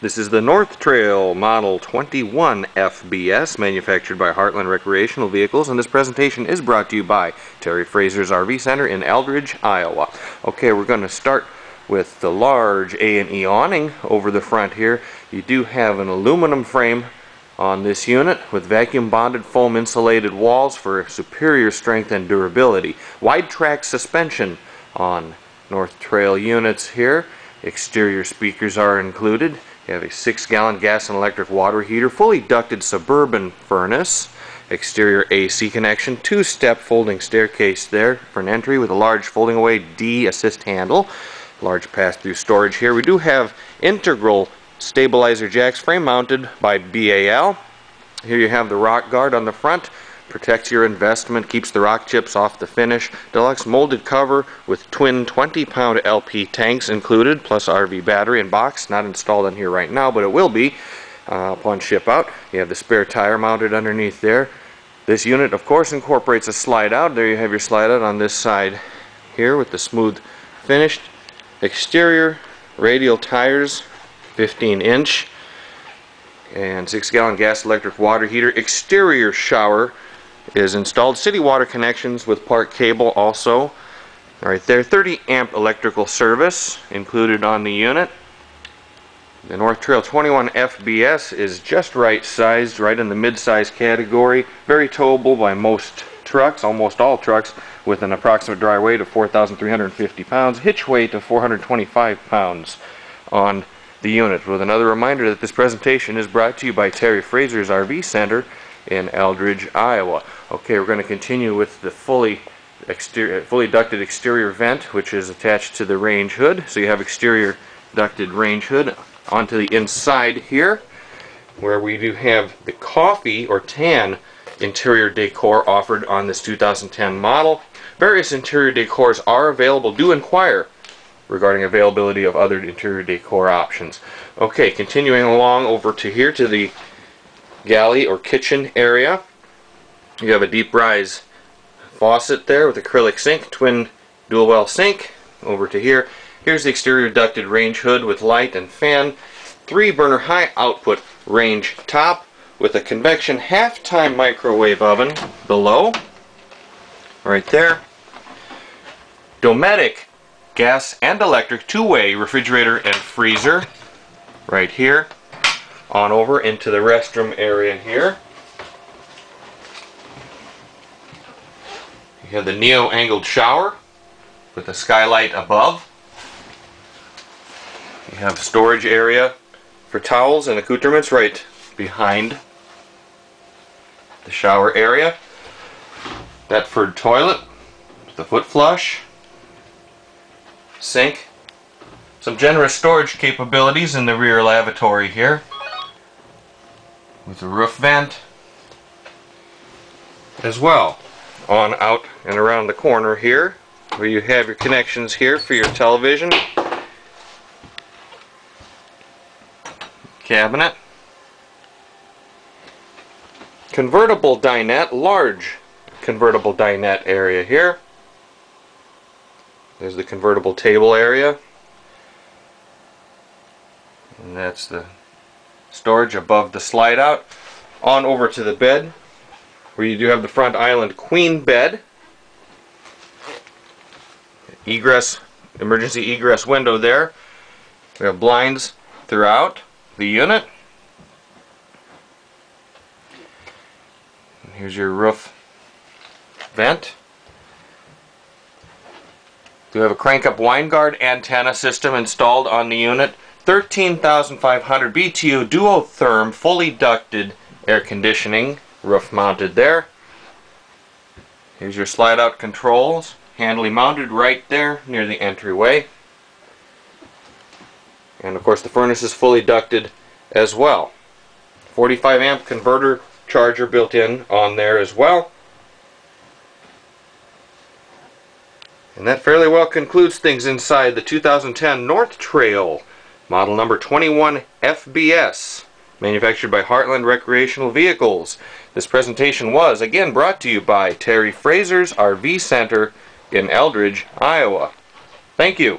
This is the North Trail Model 21 FBS, manufactured by Heartland Recreational Vehicles, and this presentation is brought to you by Terry Frazer's RV Center in Eldridge, Iowa. Okay, we're going to start with the large A&E awning over the front here. You do have an aluminum frame on this unit with vacuum bonded foam insulated walls for superior strength and durability. Wide track suspension on North Trail units here. Exterior speakers are included. You have a 6 gallon gas and electric water heater, fully ducted suburban furnace, exterior AC connection, two step folding staircase there for an entry with a large folding away D assist handle, large pass through storage here. We do have integral stabilizer jacks frame mounted by BAL. Here you have the rock guard on the front protects your investment, keeps the rock chips off the finish. Deluxe molded cover with twin 20 pound LP tanks included, plus RV battery and box. Not installed on here right now, but it will be uh, upon ship out. You have the spare tire mounted underneath there. This unit, of course, incorporates a slide out. There you have your slide out on this side here with the smooth finished exterior radial tires, 15 inch and 6 gallon gas electric water heater exterior shower is installed. City water connections with park cable also. Right there, 30 amp electrical service included on the unit. The North Trail 21 FBS is just right sized, right in the mid-size category. Very towable by most trucks, almost all trucks, with an approximate dry weight of 4,350 pounds, hitch weight of 425 pounds on the unit. With another reminder that this presentation is brought to you by Terry Frazer's RV Center in Eldridge, Iowa. Okay, we're going to continue with the fully exterior, fully ducted exterior vent, which is attached to the range hood. So you have exterior ducted range hood onto the inside here, where we do have the coffee or tan interior decor offered on this 2010 model. Various interior decors are available. Do inquire regarding availability of other interior decor options. Okay, continuing along over to here to the galley or kitchen area. You have a deep rise faucet there with acrylic sink, twin dual well sink over to here. Here's the exterior ducted range hood with light and fan. Three burner high output range top with a convection half-time microwave oven below. Right there. Dometic gas and electric two-way refrigerator and freezer right here on over into the restroom area here. You have the neo angled shower with the skylight above. You have storage area for towels and accoutrements right behind the shower area. Thetford toilet, the foot flush, sink, some generous storage capabilities in the rear lavatory here with a roof vent as well. On out and around the corner here where you have your connections here for your television. Cabinet. Convertible dinette large convertible dinette area here. There's the convertible table area. And that's the storage above the slide out. On over to the bed, where you do have the front island queen bed. Egress, emergency egress window there. We have blinds throughout the unit. And here's your roof vent. We have a crank up Winegard antenna system installed on the unit. 13,500 BTU Duo-Therm fully ducted air conditioning roof mounted there. Here's your slide out controls handily mounted right there near the entryway. And of course the furnace is fully ducted as well. 45 amp converter charger built in on there as well. And that fairly well concludes things inside the 2010 North Trail model number 21 FBS, manufactured by Heartland Recreational Vehicles. This presentation was again brought to you by Terry Frazer's RV Center in Eldridge, Iowa. Thank you.